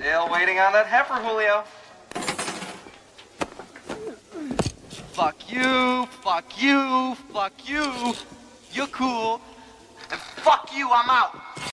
Still waiting on that heifer, Julio. Fuck you, fuck you, fuck you. You're cool. And fuck you, I'm out.